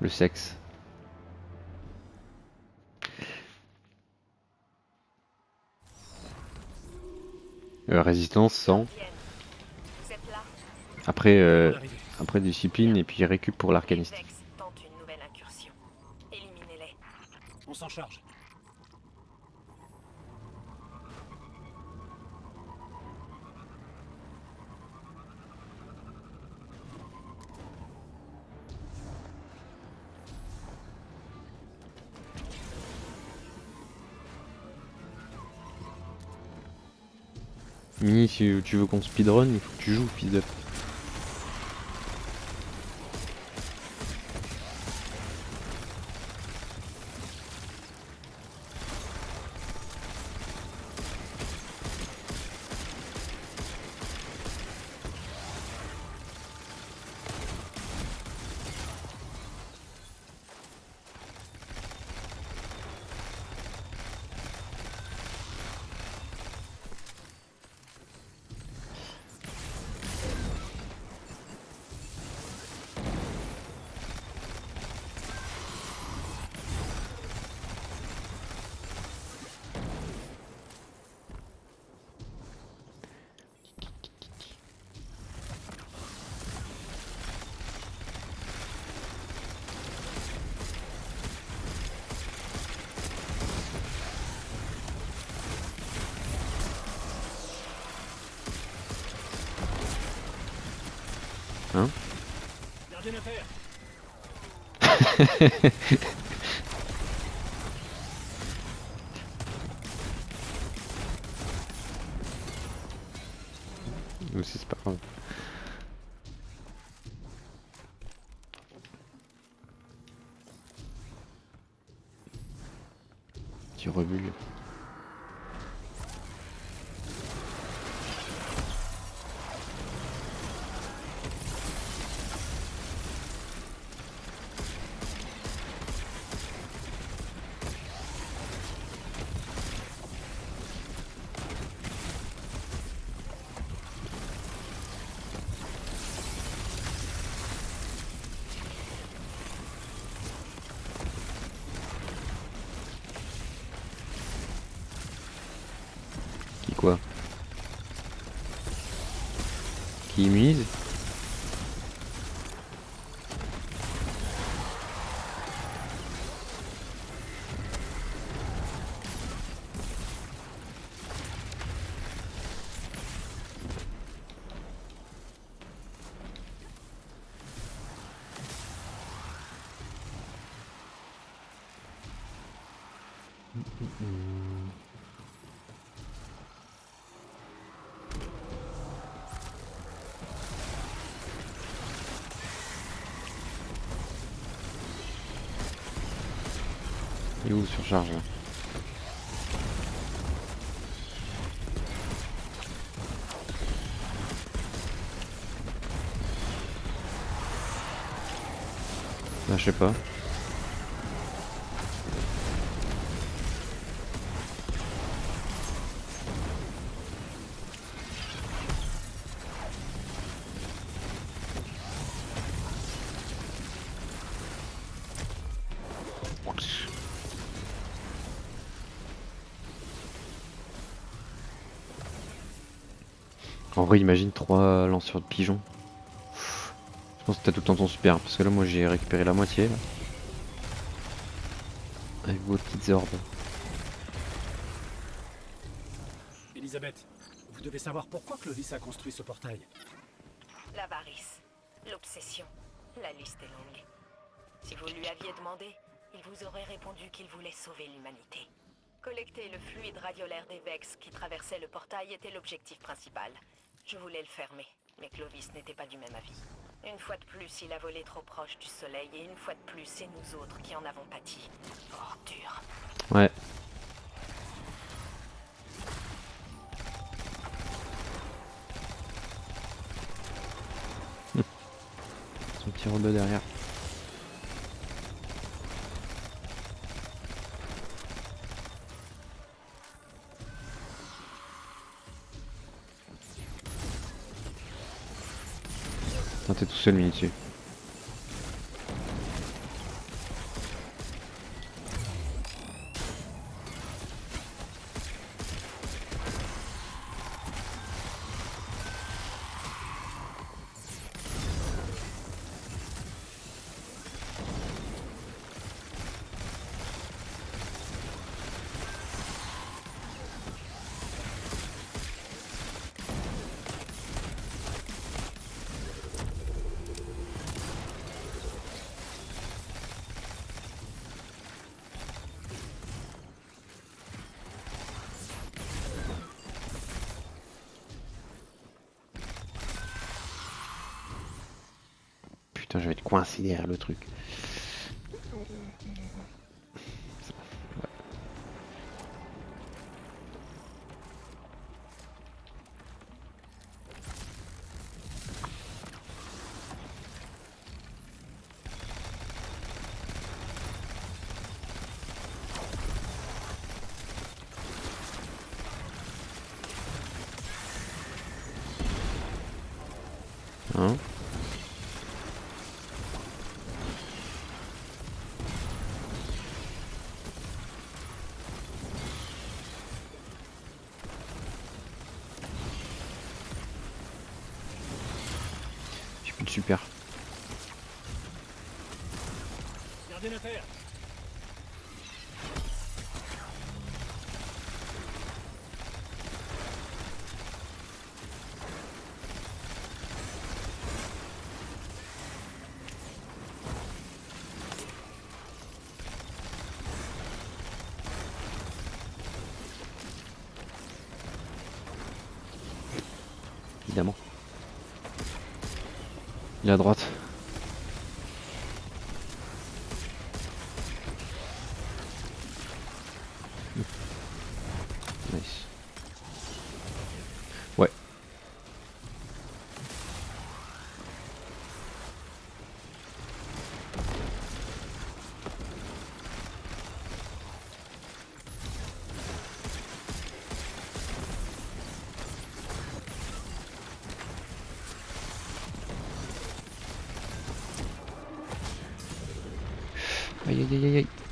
Le sexe. Euh, résistance 100. Vous êtes là Après, euh, après discipline et puis récup pour l'arcaniste. Vex tente une nouvelle incursion. Éliminez-les. On s'en charge. Si tu veux qu'on speedrun, il faut que tu joues, fils de. Nous aussi, c'est pas grave. Petit rebule. Qui quoi Qui immunise Il est où surcharge là je sais pas. En vrai, imagine trois lanceurs de pigeons. Je pense que t'as tout le temps ton super, parce que là, moi, j'ai récupéré la moitié. Là. Avec vos petites orbes. Elisabeth, vous devez savoir pourquoi Clovis a construit ce portail. L'avarice, l'obsession, la liste est longue. Si vous lui aviez demandé, il vous aurait répondu qu'il voulait sauver l'humanité. Collecter le fluide radiolaire des Vex qui traversait le portail était l'objectif principal. Je voulais le fermer, mais Clovis n'était pas du même avis. Une fois de plus, il a volé trop proche du soleil, et une fois de plus, c'est nous autres qui en avons pâti. Ordure. Ouais. Son petit robot derrière. Seul, mini Je vais être coincé derrière le truc. Hein J'ai plus de super. Gardien la terre évidemment. Il est à droite. はいはいいい。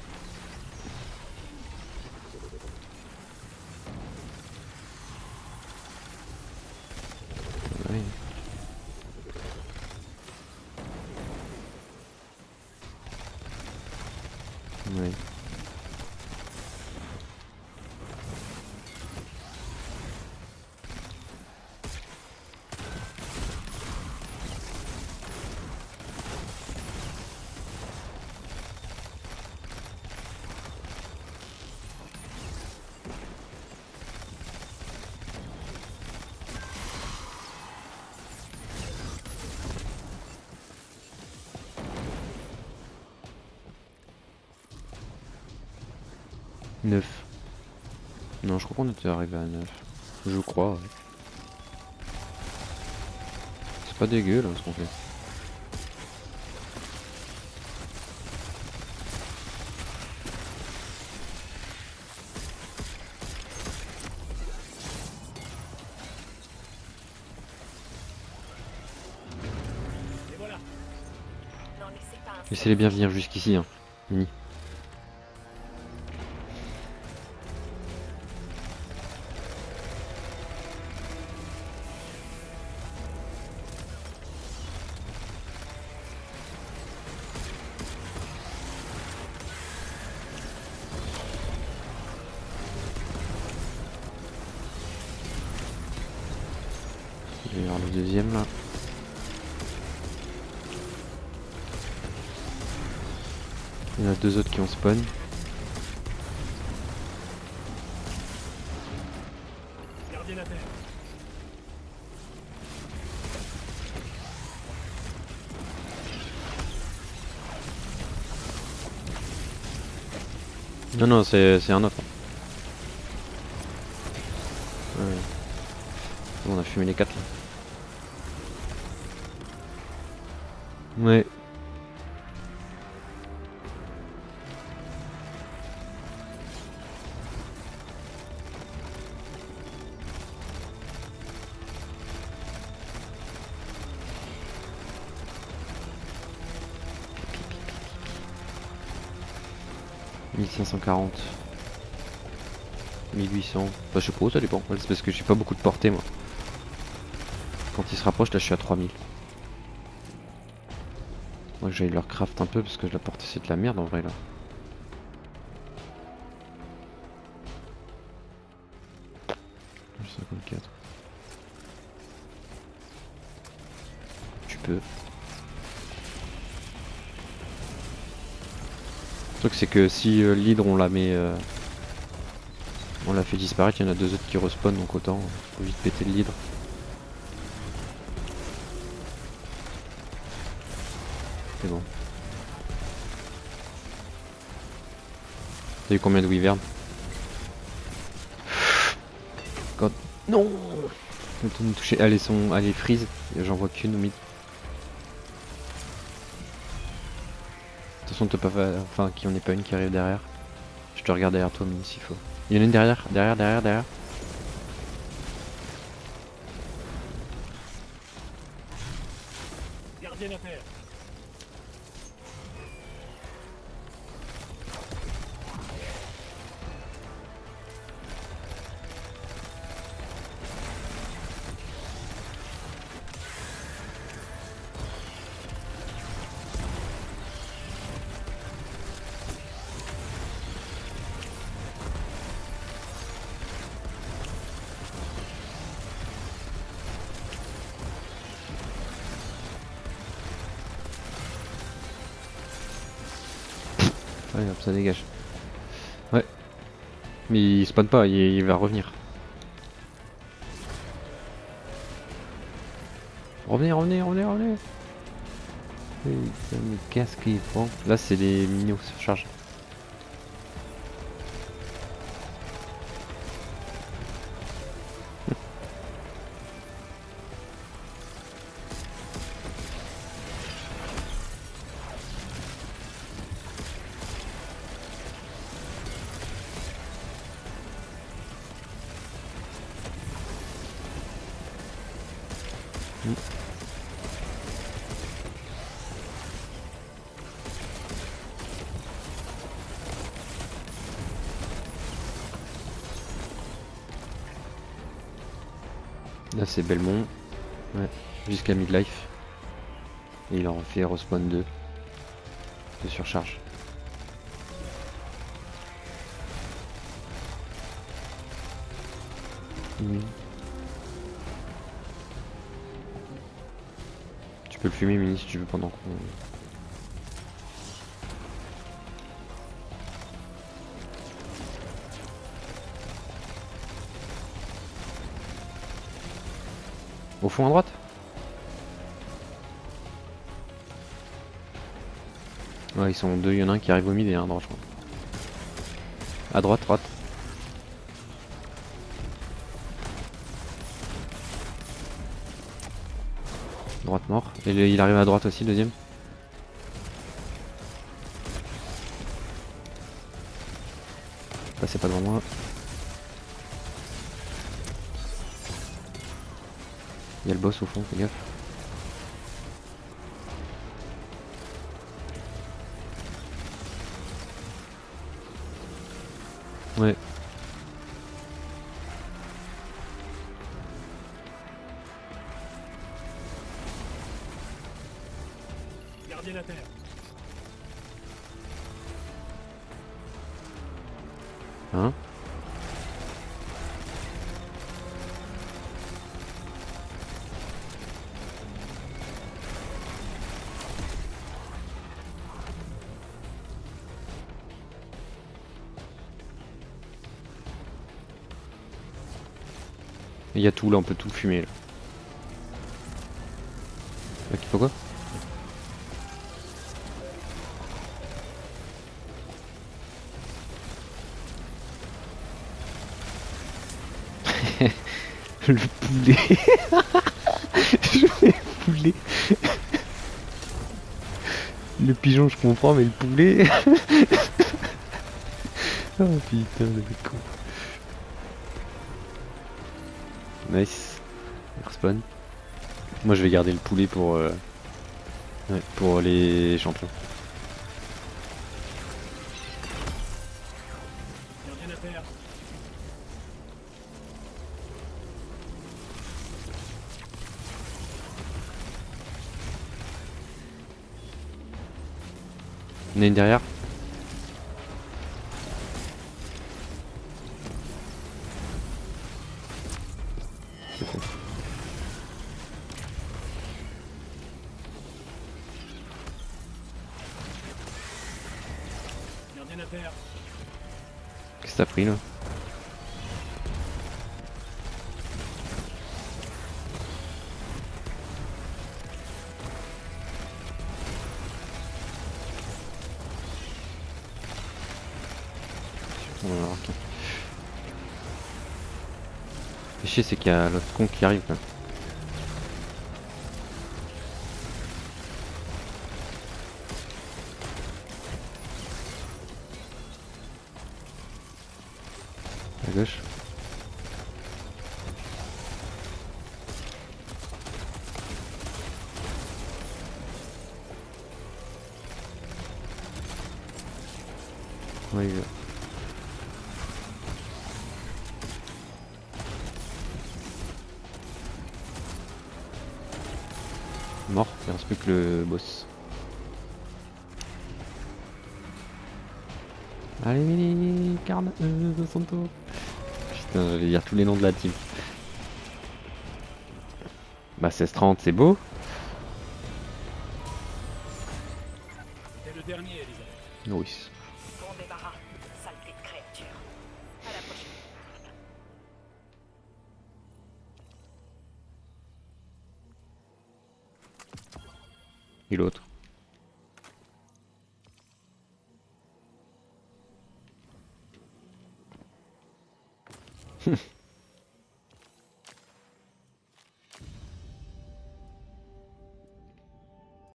9. Non, je crois qu'on était arrivé à 9. Je crois. C'est pas dégueu, là, ce qu'on fait. Laissez-les bien venir jusqu'ici, hein. Le deuxième là. Il y en a deux autres qui ont spawn. Non, non, c'est un autre. On a fumé les quatre là. Ouais. quarante 1800. Bah, je sais pas, où ça dépend. C'est parce que j'ai pas beaucoup de portée, moi. Quand il se rapproche, là, je suis à 3000. Moi j'aille leur craft un peu parce que la portée c'est de la merde en vrai là. « 54. Tu peux. Le truc c'est que si euh, l'hydre on la met... euh, on l'a fait disparaître, il y en a deux autres qui respawn donc autant faut vite péter l'hydre. C'est bon. T'as eu combien de wyverns Quand... Non Le temps de toucher. Allez, son... Allez, freeze. J'en vois qu'une au mid. De te pas fa- Enfin, qu'il n'y en ait pas une qui arrive derrière. Je te regarde derrière toi, mini, s'il faut. Il y en a une derrière, derrière, derrière, derrière. Ouais, hop, ça dégage. Ouais. Mais il spawn pas, il, il va revenir. Revenez, revenez, revenez, revenez. Putain, mais qu'est-ce qu'il prend? Là, c'est les minions qui Là, c'est Belmont. Jusqu'à midlife. Et il en refait respawn 2 de surcharge. Oui. Peux le fumer mini si tu veux pendant qu'on... Au fond à droite Ouais ils sont deux, il y en a un qui arrive au mid et un à je crois. À droite, droite. Droite mort. Et il arrive à droite aussi, deuxième. Passez pas devant moi. Il y a le boss au fond, fais gaffe. Gardien la terre. Hein Il y a tout là, on peut tout fumer là. Ok, pourquoi? Le poulet. Je fais poulet. Le pigeon je comprends mais le poulet. Oh putain le con Nice. Respawn. Moi je vais garder le poulet pour euh, ouais, pour les champions Il a une derrière. Qu'est-ce que t'as pris là? C'est qu'il y a l'autre con qui arrive là. À gauche. Ouais, reste plus que le boss. Allez, Carne, euh, Santo. Putain, je vais dire tous les noms de la team. Bah 16-30, c'est beau. T'es le dernier, Elisabeth. Oui. Et l'autre